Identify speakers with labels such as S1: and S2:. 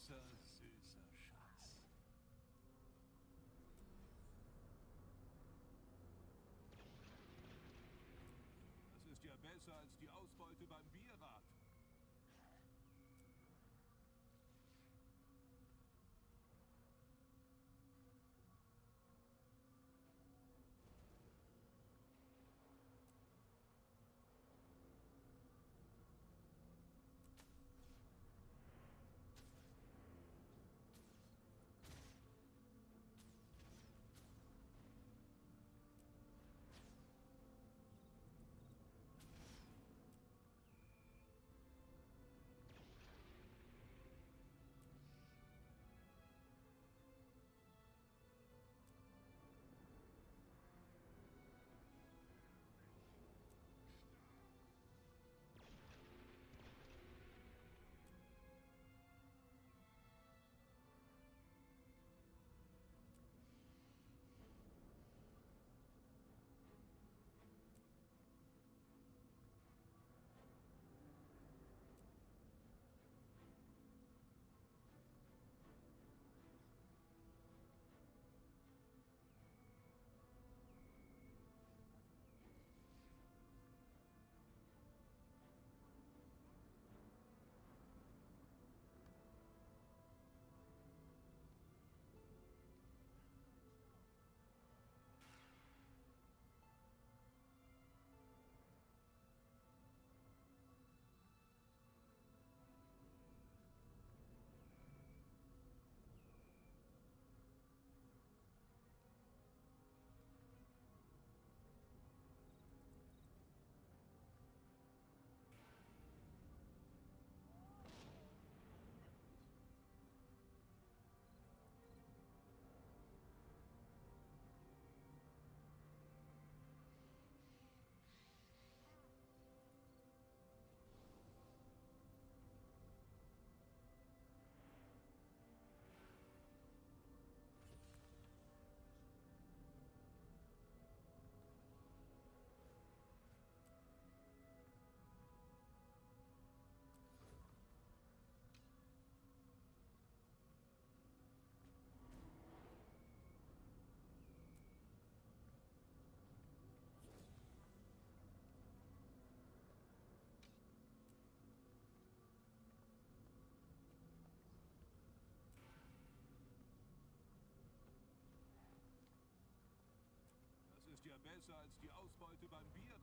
S1: großer, süßer Schatz. Das ist ja besser als die Ausbeute beim Bierrad. Besser als die Ausbeute beim Bierrad.